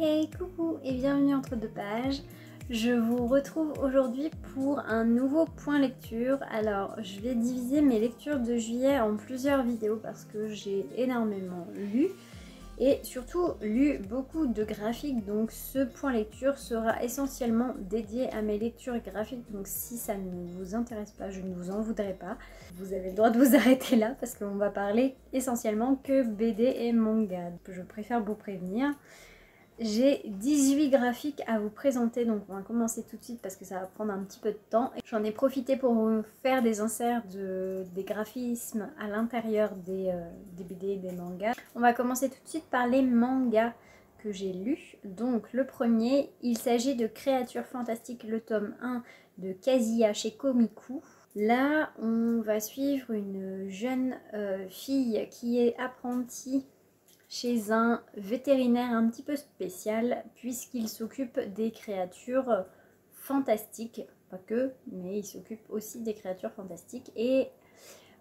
Hey coucou et bienvenue entre deux pages. Je vous retrouve aujourd'hui pour un nouveau point lecture. Alors je vais diviser mes lectures de juillet en plusieurs vidéos parce que j'ai énormément lu et surtout lu beaucoup de graphiques. Donc ce point lecture sera essentiellement dédié à mes lectures graphiques. Donc si ça ne vous intéresse pas je ne vous en voudrais pas. Vous avez le droit de vous arrêter là parce qu'on va parler essentiellement que BD et manga. Je préfère vous prévenir j'ai 18 graphiques à vous présenter, donc on va commencer tout de suite parce que ça va prendre un petit peu de temps. J'en ai profité pour faire des inserts de, des graphismes à l'intérieur des, euh, des BD et des mangas. On va commencer tout de suite par les mangas que j'ai lus. Donc le premier, il s'agit de Créatures Fantastiques, le tome 1 de Kazuya chez Komiku. Là, on va suivre une jeune euh, fille qui est apprentie chez un vétérinaire un petit peu spécial puisqu'il s'occupe des créatures fantastiques, pas que, mais il s'occupe aussi des créatures fantastiques. Et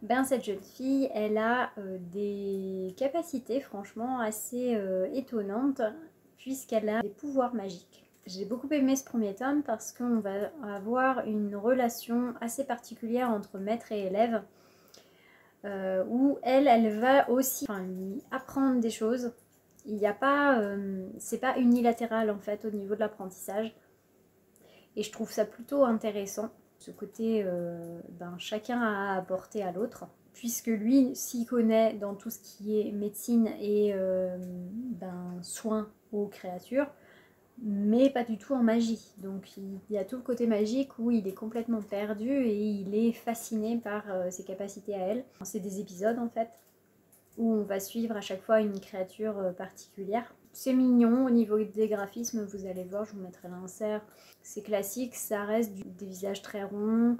ben cette jeune fille elle a euh, des capacités franchement assez euh, étonnantes puisqu'elle a des pouvoirs magiques. J'ai beaucoup aimé ce premier tome parce qu'on va avoir une relation assez particulière entre maître et élève euh, où elle, elle va aussi apprendre des choses. Il n'y a pas, euh, c'est pas unilatéral en fait au niveau de l'apprentissage. Et je trouve ça plutôt intéressant, ce côté euh, ben, chacun a apporté à l'autre. Puisque lui s'y connaît dans tout ce qui est médecine et ben, soins aux créatures, mais pas du tout en magie. Donc il y a tout le côté magique où il est complètement perdu et il est fasciné par euh, ses capaciité à elle. C'est des épisodes en fait où on va suivre à chaque fois une créature euh, particulière. C'est mignon au niveau des graphismes, vous allez voir, je vous mettrai l'insert. C'est classique, ça reste des visages très ronds,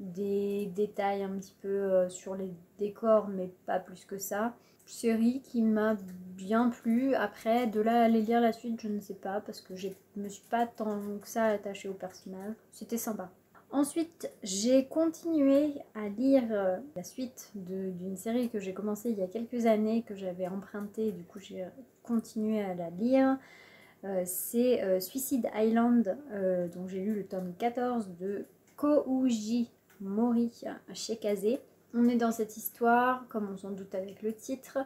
des détails un petit peu euh, sur les décors, mais pas plus que ça série qui m'a bien plu. Après, de là aller lire la suite, je ne sais pas, parce que je me suis pas tant que ça attachée au personnage. C'était sympa. Ensuite, j'ai continué à lire euh, la suite d'une série que j'ai commencé il y a quelques années, que j'avais empruntée, du coup j'ai continué à la lire. Euh, c'est euh, Suicide Island, dont j'ai lu le tome 14 de Kouji Mori chez Kazé. On est dans cette histoire, comme on s'en doute avec le titre,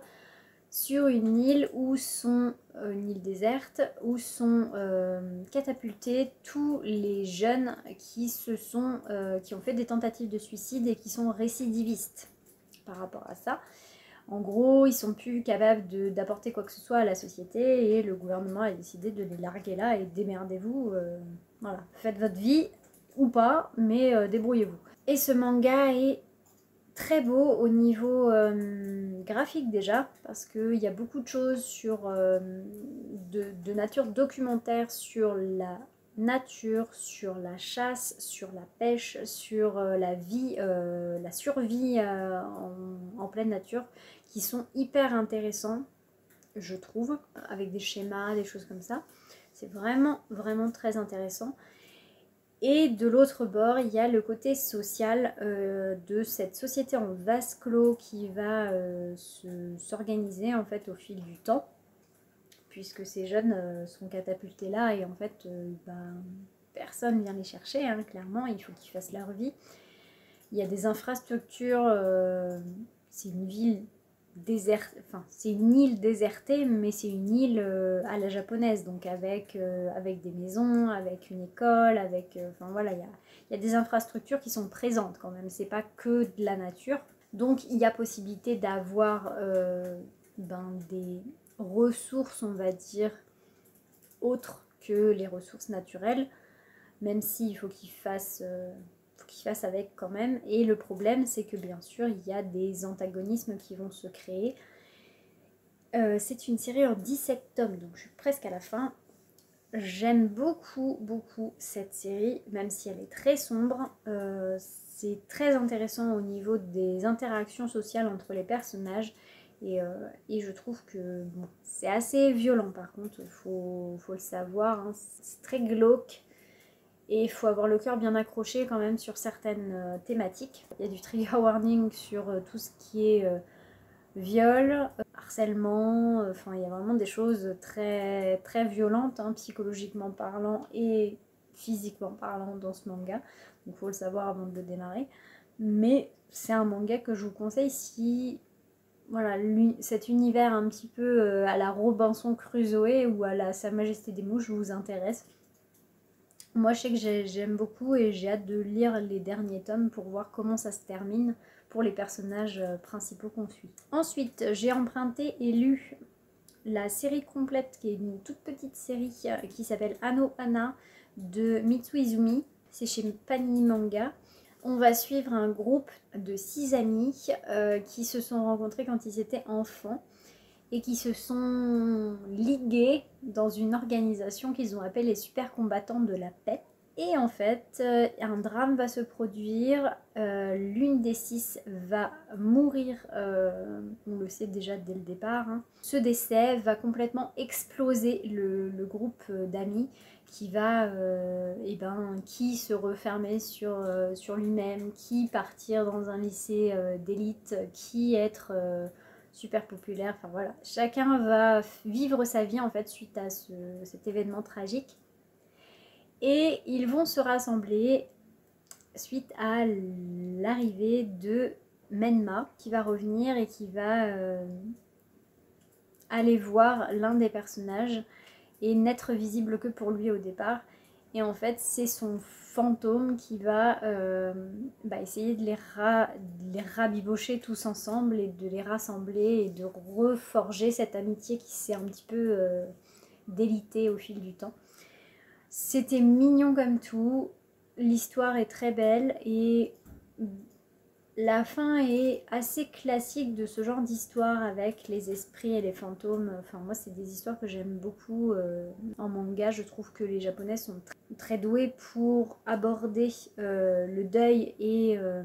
sur une île où sont euh, une île déserte où sont euh, catapultés tous les jeunes qui se sont euh, qui ont fait des tentatives de suicide et qui sont récidivistes par rapport à ça. En gros, ils sont plus capables d'apporter quoi que ce soit à la société et le gouvernement a décidé de les larguer là et démerdez-vous. voilà, faites votre vie ou pas, mais débrouillez-vous. Et ce manga est très beau au niveau euh, graphique déjà, parce qu'il y a beaucoup de choses sur, euh, de, nature documentaire sur la nature, sur la chasse, sur la pêche, sur euh, la vie, la survie en, pleine nature, qui sont hyper intéressants, je trouve, avec des schémas, des choses comme ça. C'est vraiment, vraiment très intéressant. Et de l'autre bord, il y a le côté social euh, de cette société en vase clos qui va euh, s'organiser en fait au fil du temps, puisque ces jeunes euh, sont catapultés là et en fait ben, personne vient les chercher, hein, clairement, il faut qu'ils fassent leur vie. Il y a des infrastructures, c'est une ville déserte, enfin c'est une île désertée, mais c'est une île euh, à la japonaise, donc avec, euh, avec des maisons, avec une école, avec, euh, enfin voilà, il y a, y a, des infrastructures qui sont présentes quand même, c'est pas que de la nature. Donc il y a possibilité d'avoir ben, des ressources, on va dire, autres que les ressources naturelles, même s'il faut qu'ils fassent qui fasse avec quand même. Et le problème, c'est que bien sûr, il y a des antagonismes qui vont se créer. Euh, c'est une série en 17 tomes, donc je suis presque à la fin. J'aime beaucoup, beaucoup cette série, même si elle est très sombre. Euh, c'est très intéressant au niveau des interactions sociales entre les personnages. Et, euh, je trouve que c'est assez violent par contre, il faut, le savoir. Hein. C'est très glauque. Et il faut avoir le cœur bien accroché quand même sur certaines euh, thématiques. Il y a du trigger warning sur euh, tout ce qui est viol, harcèlement, enfin il y a vraiment des choses très, très violentes, hein, psychologiquement parlant et physiquement parlant dans ce manga. Donc il faut le savoir avant de le démarrer. Mais c'est un manga que je vous conseille si voilà, cet univers un petit peu euh, à la Robinson Crusoe ou à la Sa Majesté des Mouches vous intéresse. Moi, je sais que j'aime beaucoup et j'ai hâte de lire les derniers tomes pour voir comment ça se termine pour les personnages euh, principaux qu'on suit. Ensuite, j'ai emprunté et lu la série complète qui est une toute petite série euh, qui s'appelle Ano Anna de Mitsuizumi. C'est chez Panini Manga on va suivre un groupe de six amis euh, qui se sont rencontrés quand ils étaient enfants et qui se sont ligués dans une organisation qu'ils ont appelée les super combattants de la paix. Et en fait, euh, un drame va se produire, euh, l'une des six va mourir, on le sait déjà dès le départ. Hein. Ce décès va complètement exploser le groupe d'amis qui va euh, eh ben, qui se refermer sur, euh, sur lui-même, qui partir dans un lycée euh, d'élite, qui être super populaire. Enfin voilà, chacun va vivre sa vie en fait suite à cet événement tragique. Et ils vont se rassembler suite à l'arrivée de Menma qui va revenir et qui va aller voir l'un des personnages et n'être visible que pour lui au départ. Et en fait, c'est son fantôme qui va euh, bah, essayer de les, rabibocher tous ensemble et de les rassembler et de reforger cette amitié qui s'est un petit peu euh, délitée au fil du temps. C'était mignon comme tout, l'histoire est très belle et la fin est assez classique de ce genre d'histoire avec les esprits et les fantômes. Enfin, moi, c'est des histoires que j'aime beaucoup euh, en manga. Je trouve que les japonais sont très doués pour aborder euh, le deuil et euh,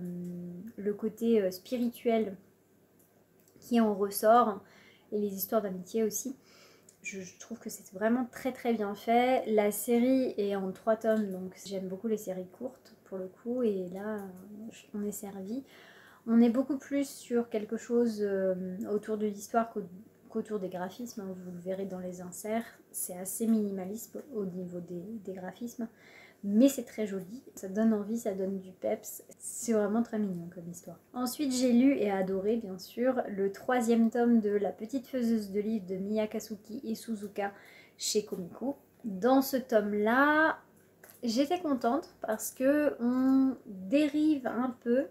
le côté spirituel qui en ressort, et les histoires d'amitié aussi. Je, je trouve que c'est vraiment très très bien fait. La série est en trois tomes, donc j'aime beaucoup les séries courtes le coup, et là on est servi. On est beaucoup plus sur quelque chose euh, autour de l'histoire qu'autour des graphismes, hein. vous le verrez dans les inserts, c'est assez minimaliste au niveau des, graphismes, mais c'est très joli, ça donne envie, ça donne du peps, c'est vraiment très mignon comme histoire. Ensuite j'ai lu et adoré bien sûr le troisième tome de La petite faiseuse de livres de Miyakasuki et Suzuka chez Komiko. Dans ce tome là, J'étais contente parce que on dérive un peu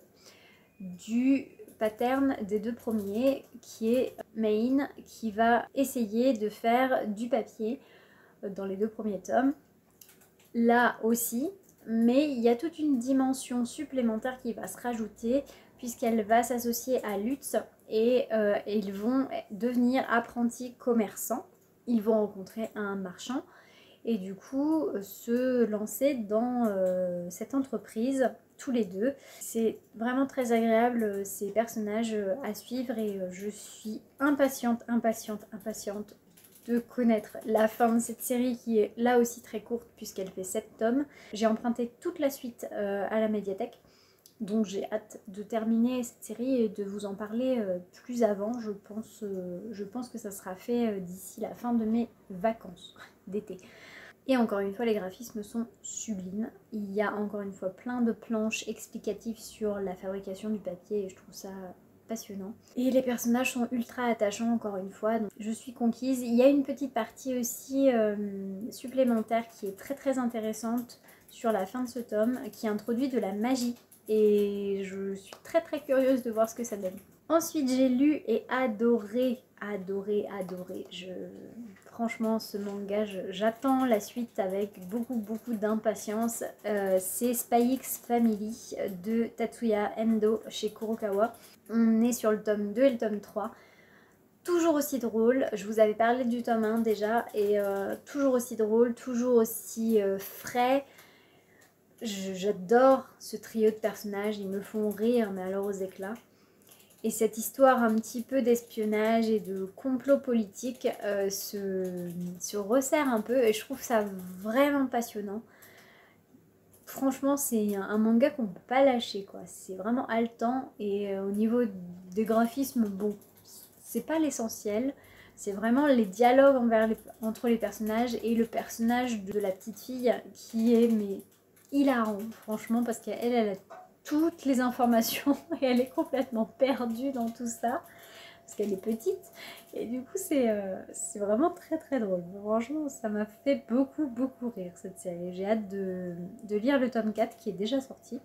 du pattern des deux premiers qui est Main qui va essayer de faire du papier dans les deux premiers tomes. Là aussi, mais il y a toute une dimension supplémentaire qui va se rajouter puisqu'elle va s'associer à Lutz et, euh, et ils vont devenir apprentis commerçants. Ils vont rencontrer un marchand et du coup euh, se lancer dans euh, cette entreprise tous les deux. C'est vraiment très agréable euh, ces personnages à suivre et je suis impatiente, impatiente, impatiente de connaître la fin de cette série qui est là aussi très courte puisqu'elle fait 7 tomes. J'ai emprunté toute la suite à la médiathèque. Donc j'ai hâte de terminer cette série et de vous en parler plus avant. Je pense, je pense que ça sera fait d'ici la fin de mes vacances d'été. Et encore une fois, les graphismes sont sublimes. Il y a encore une fois plein de planches explicatives sur la fabrication du papier et je trouve ça passionnant. Et les personnages sont ultra attachants encore une fois, donc je suis conquise. Il y a une petite partie aussi euh, supplémentaire qui est très très intéressante sur la fin de ce tome, qui introduit de la magie. Et je suis très très curieuse de voir ce que ça donne. Ensuite j'ai lu et adoré, adoré, adoré. Je Franchement, ce manga, j'attends la suite avec beaucoup, beaucoup d'impatience. Euh, c'est Spy X Family de Tatsuya Endo chez Kurokawa. On est sur le tome 2 et le tome 3. Toujours aussi drôle. Je vous avais parlé du tome 1 déjà. Et euh, toujours aussi drôle, toujours aussi euh, frais. J'adore ce trio de personnages. Ils me font rire, mais alors aux éclats. Et cette histoire un petit peu d'espionnage et de complot politique euh, se, resserre un peu et je trouve ça vraiment passionnant. Franchement, c'est un, manga qu'on ne peut pas lâcher, quoi. C'est vraiment haletant et euh, au niveau des graphismes, bon, c'est pas l'essentiel. C'est vraiment les dialogues entre les personnages et le personnage de la petite fille qui est mais hilarant, franchement, parce qu'elle, elle a toutes les informations et elle est complètement perdue dans tout ça parce qu'elle est petite. Et du coup c'est euh, vraiment très très drôle. Franchement ça m'a fait beaucoup beaucoup rire cette série. J'ai hâte de, lire le tome 4 qui est déjà sorti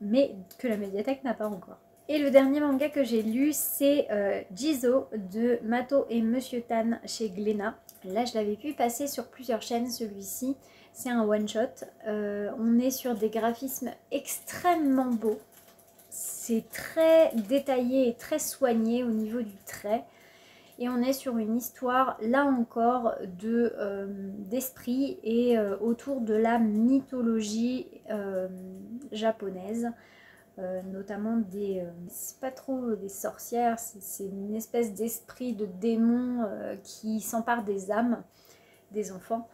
mais que la médiathèque n'a pas encore. Et le dernier manga que j'ai lu c'est euh, Jizo de Mato et Monsieur Tan chez Glénat. Là je l'avais pu passer sur plusieurs chaînes celui-ci c'est un one shot. Euh, on est sur des graphismes extrêmement beaux. C'est très détaillé et très soigné au niveau du trait. Et on est sur une histoire, là encore, de euh, d'esprit et euh, autour de la mythologie japonaise. notamment des... c'est pas trop des sorcières, c'est une espèce d'esprit de démon qui s'empare des âmes des enfants.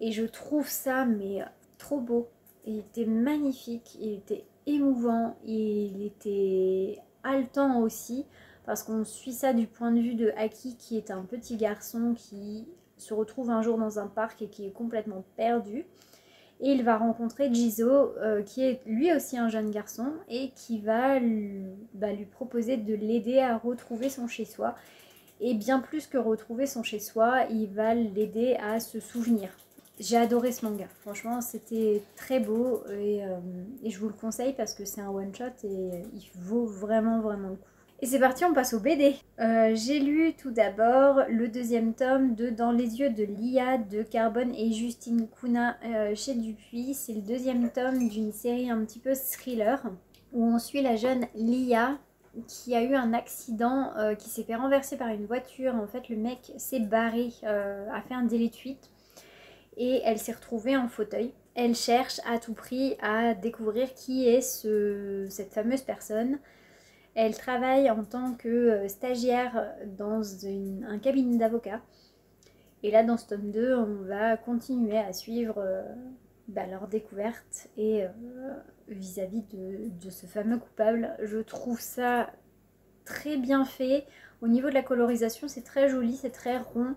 Et je trouve ça mais trop beau. Il était magnifique, il était émouvant, il était haletant aussi parce qu'on suit ça du point de vue de Aki qui est un petit garçon qui se retrouve un jour dans un parc et qui est complètement perdu. Et il va rencontrer Jizo, euh, qui est lui aussi un jeune garçon, et qui va lui, bah, lui proposer de l'aider à retrouver son chez-soi. Et bien plus que retrouver son chez-soi, il va l'aider à se souvenir j'ai adoré ce manga. Franchement, c'était très beau euh, et, je vous le conseille parce que c'est un one shot et il vaut vraiment vraiment le coup. Et c'est parti, on passe au BD. Euh, j'ai lu tout d'abord le deuxième tome de Dans les yeux de Lia de Carbone et Justine Kuna euh, chez Dupuis. C'est le deuxième tome d'une série un petit peu thriller où on suit la jeune Lia qui a eu un accident, qui s'est fait renverser par une voiture. En fait, le mec s'est barré, a fait un délai de fuite et elle s'est retrouvée en fauteuil. Elle cherche à tout prix à découvrir qui est ce, cette fameuse personne. Elle travaille en tant que euh, stagiaire dans un cabinet d'avocat. Et là, dans ce tome 2, on va continuer à suivre euh, bah, leur découverte et euh, vis-à-vis de, ce fameux coupable. Je trouve ça très bien fait. Au niveau de la colorisation, c'est très joli, c'est très rond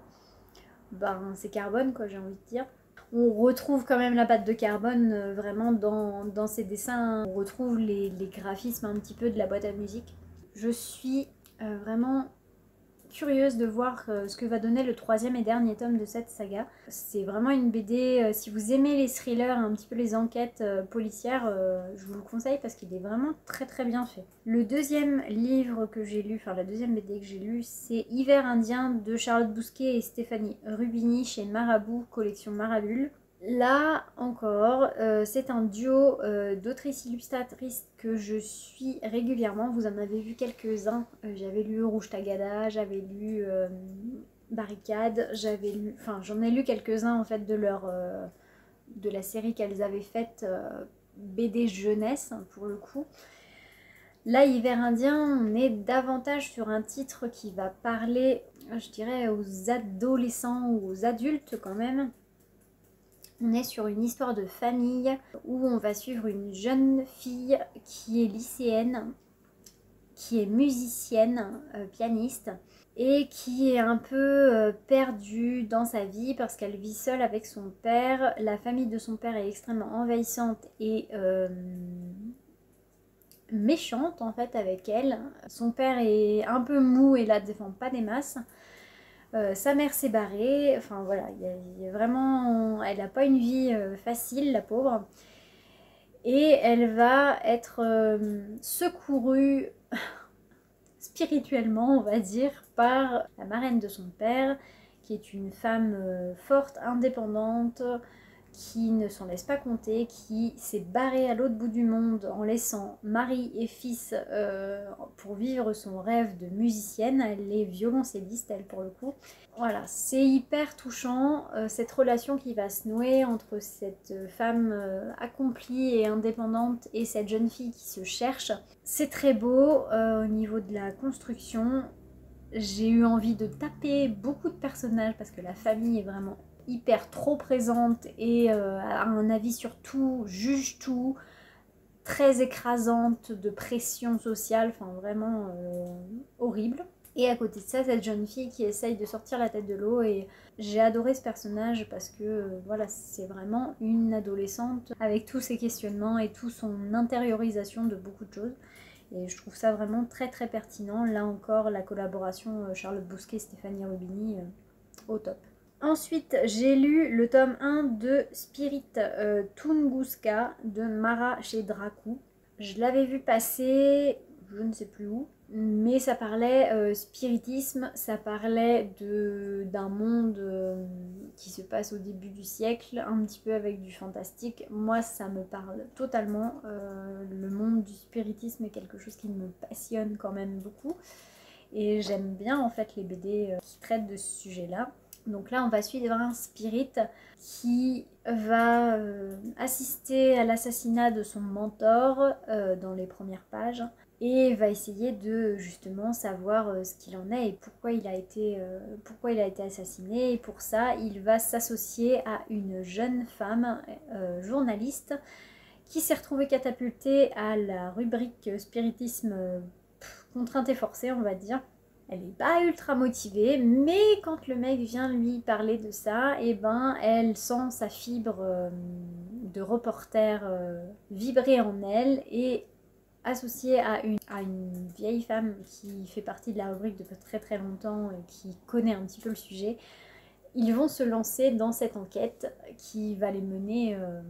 ben, c'est carbone, quoi, j'ai envie de dire. On retrouve quand même la pâte de carbone euh, vraiment dans, dans, ces dessins. On retrouve les, les, graphismes un petit peu de la boîte à musique. Je suis euh, vraiment curieuse de voir euh, ce que va donner le troisième et dernier tome de cette saga. C'est vraiment une BD, euh, si vous aimez les thrillers, un petit peu les enquêtes euh, policières, je vous le conseille parce qu'il est vraiment très très bien fait. Le deuxième livre que j'ai lu, enfin la deuxième BD que j'ai lu, c'est Hiver indien de Charlotte Bousquet et Stéphanie Rubini chez Marabout, collection Marabule. Là encore, euh, c'est un duo euh, d'autrices illustratrices que je suis régulièrement. Vous en avez vu quelques-uns. Euh, j'avais lu Rouge Tagada, j'avais lu Barricade, j'avais lu. Enfin, j'en ai lu quelques-uns en fait de leur. de la série qu'elles avaient faite BD jeunesse pour le coup. Là, Hiver Indien, on est davantage sur un titre qui va parler, je dirais, aux adolescents ou aux adultes quand même on est sur une histoire de famille où on va suivre une jeune fille qui est lycéenne, qui est musicienne, euh, pianiste, et qui est un peu euh, perdue dans sa vie parce qu'elle vit seule avec son père. La famille de son père est extrêmement envahissante et euh, méchante en fait avec elle. Son père est un peu mou et la défend pas des masses. Euh, sa mère s'est barrée, enfin voilà, il y, a vraiment, elle n'a pas une vie euh, facile, la pauvre. Et elle va être euh, secourue spirituellement, on va dire, par la marraine de son père, qui est une femme forte, indépendante, qui ne s'en laisse pas compter, qui s'est barrée à l'autre bout du monde en laissant mari et fils euh, pour vivre son rêve de musicienne. Elle est violoncelliste, elle, pour le coup. Voilà, c'est hyper touchant, euh, cette relation qui va se nouer entre cette femme euh, accomplie et indépendante et cette jeune fille qui se cherche. C'est très beau au niveau de la construction. J'ai eu envie de taper beaucoup de personnages parce que la famille est vraiment hyper trop présente et euh, a un avis sur tout, juge tout, très écrasante, de pression sociale, enfin vraiment euh, horrible. Et à côté de ça, cette jeune fille qui essaye de sortir la tête de l'eau et j'ai adoré ce personnage parce que euh, voilà, c'est vraiment une adolescente avec tous ses questionnements et toute son intériorisation de beaucoup de choses. Et je trouve ça vraiment très très pertinent. Là encore, la collaboration Charlotte Bousquet, Stéphanie Rubini, au top. Ensuite, j'ai lu le tome 1 de Spirit Tunguska de Mara chez Dracou. Je l'avais vu passer, je ne sais plus où, mais ça parlait euh, spiritisme, ça parlait d'un monde euh, qui se passe au début du siècle, un petit peu avec du fantastique. Moi, ça me parle totalement. Euh, le monde du spiritisme est quelque chose qui me passionne quand même beaucoup. Et j'aime bien en fait les BD qui traitent de ce sujet-là. Donc là, on va suivre un spirit qui va assister à l'assassinat de son mentor dans les premières pages et va essayer de justement savoir euh, ce qu'il en est et pourquoi il a été, euh, pourquoi il a été assassiné. Et pour ça, il va s'associer à une jeune femme euh, journaliste qui s'est retrouvée catapultée à la rubrique spiritisme contrainte et forcée, on va dire. Elle n'est pas ultra motivée, mais quand le mec vient lui parler de ça, eh ben elle sent sa fibre de reporter vibrer en elle et associée à une, vieille femme qui fait partie de la rubrique depuis très très longtemps et qui connaît un petit peu le sujet, ils vont se lancer dans cette enquête qui va les mener euh,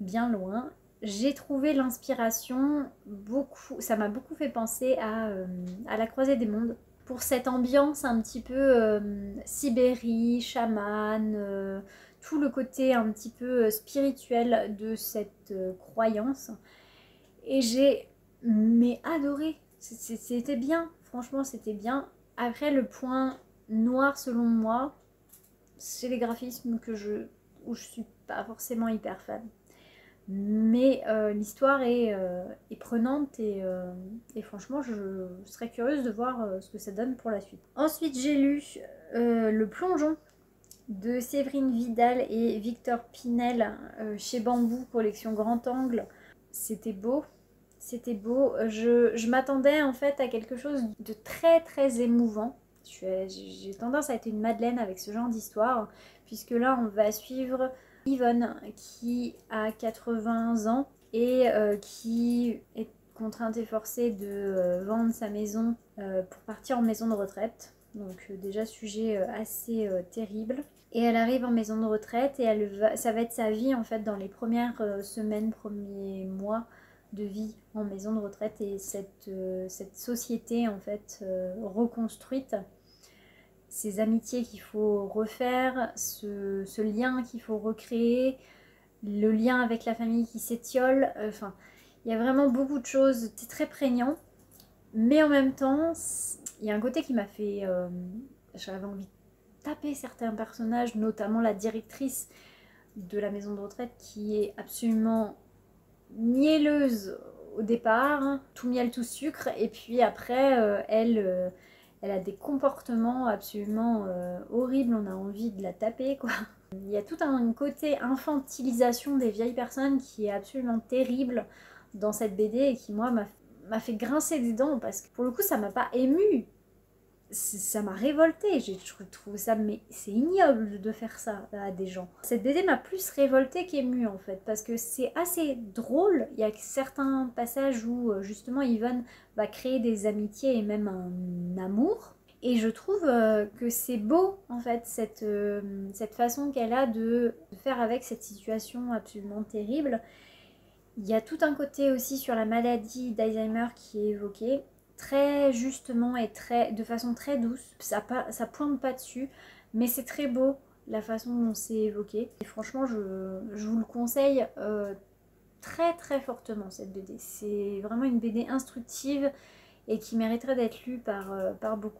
bien loin. J'ai trouvé l'inspiration beaucoup, ça m'a beaucoup fait penser euh, à, la croisée des mondes. Pour cette ambiance un petit peu euh, Sibérie, chaman, tout le côté un petit peu spirituel de cette croyance. Et j'ai mais adoré. C'était bien, franchement, c'était bien. Après, le point noir, selon moi, c'est les graphismes que je, où je suis pas forcément hyper fan. Mais euh, l'histoire est, euh, prenante et, euh, et, franchement, je serais curieuse de voir ce que ça donne pour la suite. Ensuite, j'ai lu Le Plongeon de Séverine Vidal et Victor Pinel chez Bambou, collection Grand Angle. C'était beau, c'était beau. Je, m'attendais en fait à quelque chose de très très émouvant. J'ai tendance à être une madeleine avec ce genre d'histoire, puisque là on va suivre Yvonne qui a 80 ans et euh, qui est contrainte et forcée de euh, vendre sa maison euh, pour partir en maison de retraite. Donc déjà sujet assez terrible. Et elle arrive en maison de retraite et ça va être sa vie en fait dans les premières semaines, premiers mois de vie en maison de retraite et cette, société en fait reconstruite, ces amitiés qu'il faut refaire, ce, lien qu'il faut recréer, le lien avec la famille qui s'étiole, enfin il y a vraiment beaucoup de choses, c'est très prégnant, mais en même temps il y a un côté qui m'a fait, euh, j'avais envie de taper certains personnages, notamment la directrice de la maison de retraite qui est absolument mielleuse au départ, tout miel, tout sucre, et puis après, euh, elle, euh, elle a des comportements absolument euh, horribles, on a envie de la taper, quoi. Il y a tout un côté infantilisation des vieilles personnes qui est absolument terrible dans cette BD et qui, moi, m'a fait grincer des dents parce que pour le coup, ça m'a pas ému ça m'a révolté. J'ai trouvé ça, mais c'est ignoble de faire ça à des gens. Cette BD m'a plus révoltée qu'émue en fait, parce que c'est assez drôle. Il y a certains passages où euh, justement Yvonne va créer des amitiés et même un amour. Et je trouve euh, que c'est beau en fait cette, euh, cette façon qu'elle a de faire avec cette situation absolument terrible. Il y a tout un côté aussi sur la maladie d'Alzheimer qui est évoqué très justement et très, de façon très douce. Ça, ça pointe pas dessus, mais c'est très beau la façon dont c'est évoqué. Et franchement, je, vous le conseille euh, très très fortement cette BD. C'est vraiment une BD instructive et qui mériterait d'être lue par, euh, beaucoup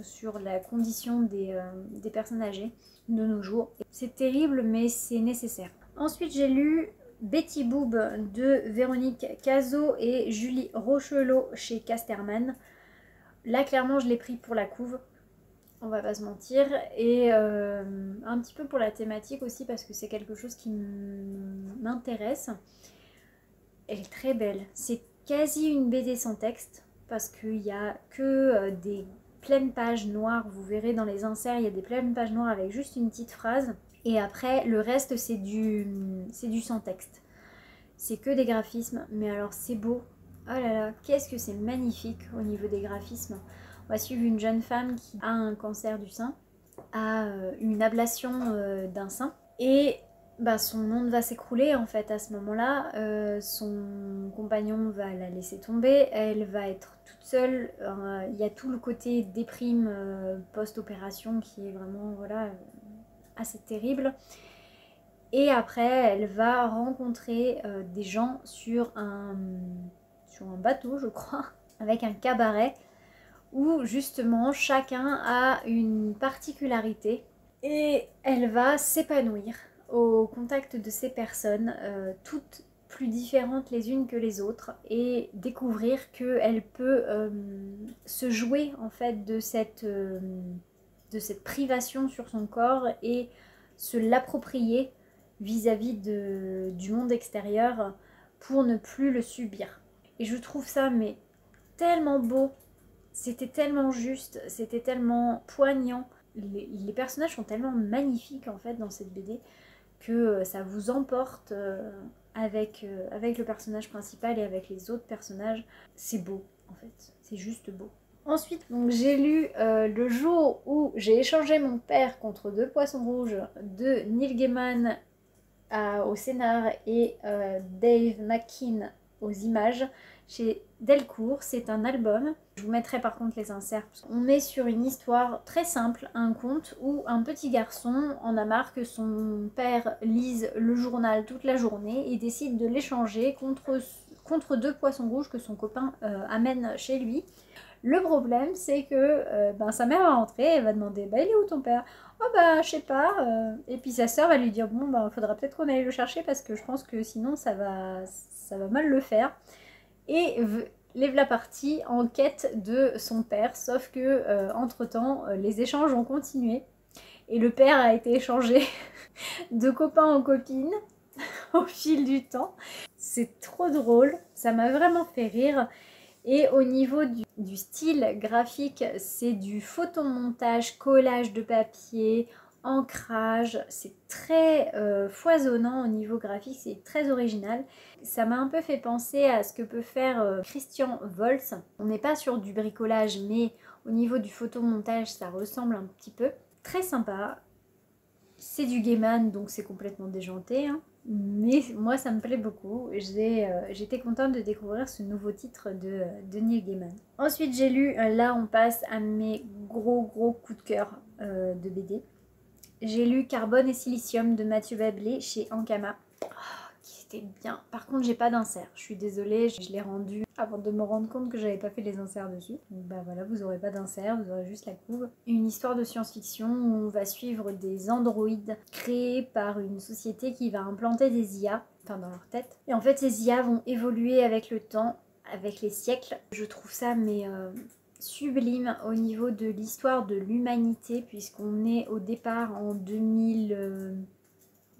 sur la condition des, euh, des personnes âgées de nos jours. C'est terrible, mais c'est nécessaire. Ensuite, j'ai lu Betty Boob de Véronique Cazot et Julie Rochelot chez Casterman. Là, clairement, je l'ai pris pour la couve. On va pas se mentir. Et euh, un petit peu pour la thématique aussi, parce que c'est quelque chose qui m'intéresse. Elle est très belle. C'est quasi une BD sans texte, parce qu'il n'y a que euh, des pleines pages noires. Vous verrez dans les inserts, il y a des pleines pages noires avec juste une petite phrase. Et après, le reste, c'est du, du sans texte. C'est que des graphismes, mais alors c'est beau. Oh là là, qu'est-ce que c'est magnifique au niveau des graphismes. On va suivre une jeune femme qui a un cancer du sein, a euh, une ablation euh, d'un sein, et bah, son monde va s'écrouler en fait à ce moment-là. Euh, son compagnon va la laisser tomber, elle va être toute seule. Il y a tout le côté déprime post-opération qui est vraiment voilà assez terrible. Et après, elle va rencontrer euh, des gens sur un, sur un bateau, je crois, avec un cabaret, où justement chacun a une particularité et elle va s'épanouir au contact de ces personnes, euh, toutes plus différentes les unes que les autres, et découvrir qu'elle peut euh, se jouer en fait de cette, de cette privation sur son corps et se l'approprier vis-à-vis du monde extérieur pour ne plus le subir. Et je trouve ça mais tellement beau, c'était tellement juste, c'était tellement poignant. Les, personnages sont tellement magnifiques en fait dans cette BD que ça vous emporte euh, avec, euh, avec le personnage principal et avec les autres personnages. C'est beau en fait, c'est juste beau. Ensuite, j'ai lu euh, le jour où j'ai échangé mon père contre deux poissons rouges de Neil Gaiman au scénar et euh, Dave McKean aux images chez Delcourt. C'est un album. Je vous mettrai par contre les inserts. On est sur une histoire très simple, un conte où un petit garçon en a marre que son père lise le journal toute la journée et décide de l'échanger contre, deux poissons rouges que son copain euh, amène chez lui. Le problème, c'est que euh, ben, sa mère va rentrer, elle va demander Bah, il est où ton père? Oh, bah, je sais pas. Euh. Et puis sa soeur va lui dire Bon, bah, faudra peut-être qu'on aille le chercher parce que je pense que sinon ça va, ça va mal le faire. Et lève la partie en quête de son père, sauf que euh, entre temps, les échanges ont continué. Et le père a été échangé de copain en copine au fil du temps. C'est trop drôle, ça m'a vraiment fait rire. Et au niveau du, style graphique, c'est du photomontage, collage de papier, ancrage, c'est très euh, foisonnant au niveau graphique, c'est très original. Ça m'a un peu fait penser à ce que peut faire euh, Christian Volz. On n'est pas sur du bricolage, mais au niveau du photomontage, ça ressemble un petit peu. Très sympa. C'est du Gaiman, donc c'est complètement déjanté. Hein. Mais moi, ça me plaît beaucoup. Euh, j'étais contente de découvrir ce nouveau titre de, de Neil Gaiman. Ensuite, j'ai lu, euh, là on passe à mes gros gros coups de cœur euh, de BD. J'ai lu Carbone et Silicium de Mathieu Bablé chez Ankama bien. Par contre, j'ai pas d'insert. Je suis désolée, je l'ai rendu avant de me rendre compte que j'avais pas fait les inserts dessus. Donc bah voilà, vous aurez pas d'insert, vous aurez juste la couve. Une histoire de science-fiction où on va suivre des androïdes créés par une société qui va implanter des IA, enfin dans leur tête. Et en fait, ces IA vont évoluer avec le temps, avec les siècles. Je trouve ça mais euh, sublime au niveau de l'histoire de l'humanité puisqu'on est au départ en 2000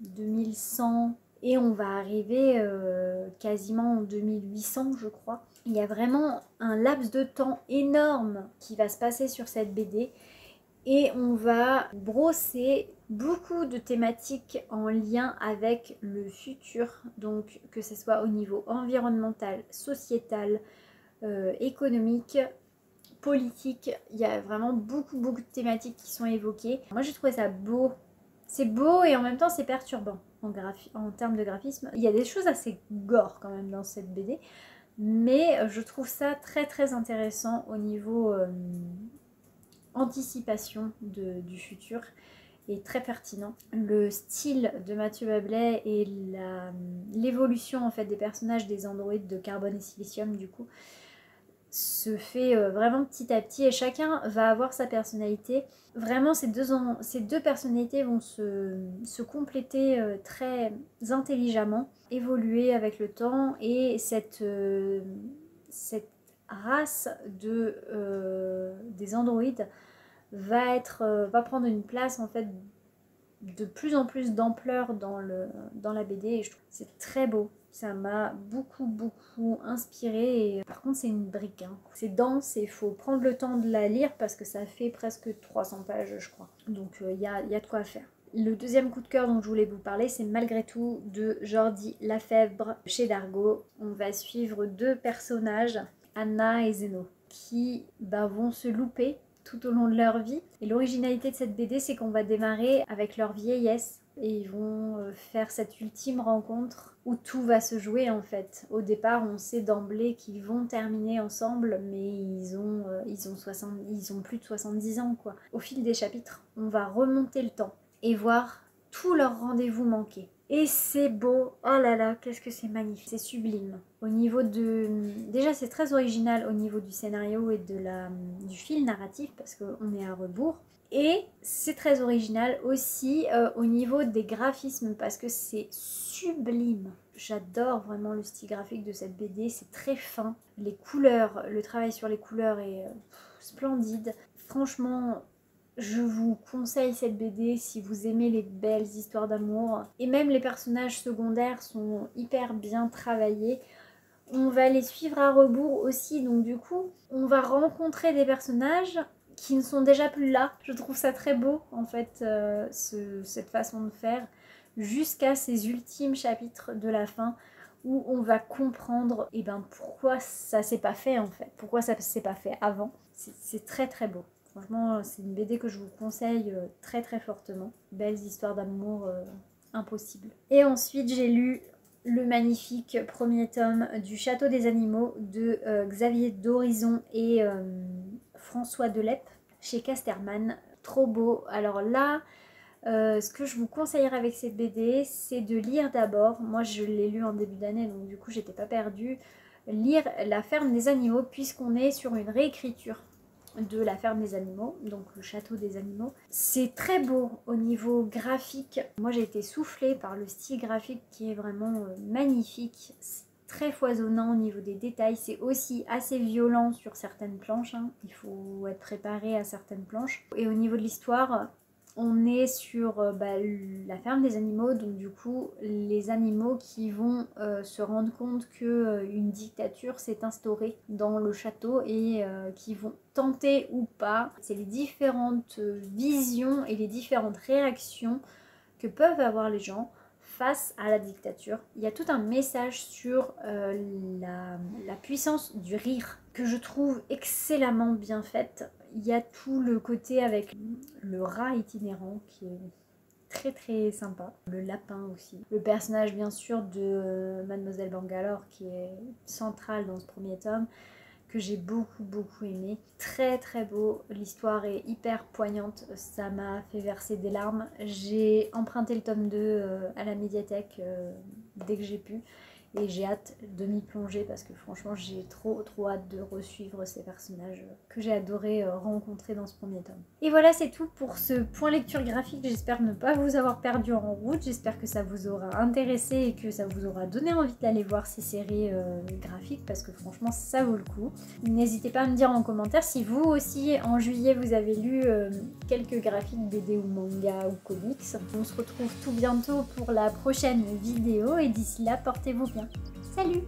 2100 et on va arriver euh, quasiment en 2800 je crois. Il y a vraiment un laps de temps énorme qui va se passer sur cette BD et on va brosser beaucoup de thématiques en lien avec le futur, donc que ce soit au niveau environnemental, sociétal, euh, économique, politique, il y a vraiment beaucoup beaucoup de thématiques qui sont évoquées. Moi j'ai trouvé ça beau, c'est beau et en même temps c'est perturbant en, termes de graphisme. Il y a des choses assez gore quand même dans cette BD, mais je trouve ça très très intéressant au niveau euh, anticipation du futur et très pertinent. Le style de Mathieu Bablet et l'évolution en fait des personnages des androïdes de carbone et silicium du coup se fait euh, vraiment petit à petit et chacun va avoir sa personnalité. Vraiment, ces deux, ces deux personnalités vont se, compléter euh, très intelligemment, évoluer avec le temps et cette, euh, cette race de, des androïdes va, être, va prendre une place en fait de plus en plus d'ampleur dans, dans la BD et je trouve c'est très beau. Ça m'a beaucoup beaucoup inspiré. Et par contre c'est une brique. Hein. C'est dense et il faut prendre le temps de la lire parce que ça fait presque 300 pages je crois. Donc il euh, y, a, y a de quoi faire. Le deuxième coup de cœur dont je voulais vous parler, c'est Malgré tout de Jordi Lafèvre chez Dargo. On va suivre deux personnages, Anna et Zeno, qui bah, vont se louper tout au long de leur vie. Et l'originalité de cette BD, c'est qu'on va démarrer avec leur vieillesse et ils vont euh, faire cette ultime rencontre où tout va se jouer en fait. Au départ, on sait d'emblée qu'ils vont terminer ensemble, mais ils ont, euh, ils, ont 60, ils ont plus de 70 ans quoi. Au fil des chapitres, on va remonter le temps et voir tous leurs rendez-vous manqués. Et c'est beau, oh là là, qu'est-ce que c'est magnifique, c'est sublime. Au niveau de... Déjà c'est très original au niveau du scénario et de la... du fil narratif parce qu'on est à rebours. Et c'est très original aussi euh, au niveau des graphismes parce que c'est sublime. J'adore vraiment le style graphique de cette BD, c'est très fin. Les couleurs, le travail sur les couleurs est euh, splendide. Franchement, je vous conseille cette BD si vous aimez les belles histoires d'amour. Et même les personnages secondaires sont hyper bien travaillés. On va les suivre à rebours aussi, donc du coup, on va rencontrer des personnages qui ne sont déjà plus là. Je trouve ça très beau, en fait, euh, cette façon de faire, jusqu'à ces ultimes chapitres de la fin où on va comprendre eh ben, pourquoi ça s'est pas fait, en fait. Pourquoi ça s'est pas fait avant. C'est très très beau. Franchement, c'est une BD que je vous conseille euh, très très fortement. Belles histoires d'amour euh, impossibles. Et ensuite, j'ai lu le magnifique premier tome du Château des Animaux de euh, Xavier d'Horizon et François Delep chez Casterman. Trop beau. Alors là, ce que je vous conseillerais avec cette BD, c'est de lire d'abord. Moi, je l'ai lu en début d'année, donc du coup, j'étais pas perdue. Lire La ferme des animaux, puisqu'on est sur une réécriture de la ferme des animaux, donc le château des animaux. C'est très beau au niveau graphique. Moi j'ai été soufflée par le style graphique qui est vraiment euh, magnifique. Très foisonnant au niveau des détails. C'est aussi assez violent sur certaines planches. Hein. Il faut être préparé à certaines planches. Et au niveau de l'histoire, on est sur euh, bah, la ferme des animaux, donc du coup les animaux qui vont euh, se rendre compte que euh, une dictature s'est instaurée dans le château et qui vont tenter ou pas. C'est les différentes visions et les différentes réactions que peuvent avoir les gens face à la dictature. Il y a tout un message sur la, la puissance du rire que je trouve excellemment bien faite il y a tout le côté avec le rat itinérant qui est très très sympa. Le lapin aussi. Le personnage bien sûr de euh, Mademoiselle Bangalore qui est central dans ce premier tome que j'ai beaucoup beaucoup aimé. Très très beau, l'histoire est hyper poignante, ça m'a fait verser des larmes. J'ai emprunté le tome 2 euh, à la médiathèque euh, dès que j'ai pu et j'ai hâte de m'y plonger parce que franchement j'ai trop trop hâte de resuivre ces personnages que j'ai adoré euh, rencontrer dans ce premier tome. Et voilà c'est tout pour ce point lecture graphique, j'espère ne pas vous avoir perdu en route, j'espère que ça vous aura intéressé et que ça vous aura donné envie d'aller voir ces séries euh, graphiques parce que franchement ça vaut le coup. N'hésitez pas à me dire en commentaire si vous aussi en juillet vous avez lu euh, quelques graphiques BD ou manga ou comics. On se retrouve tout bientôt pour la prochaine vidéo et d'ici là portez-vous Salut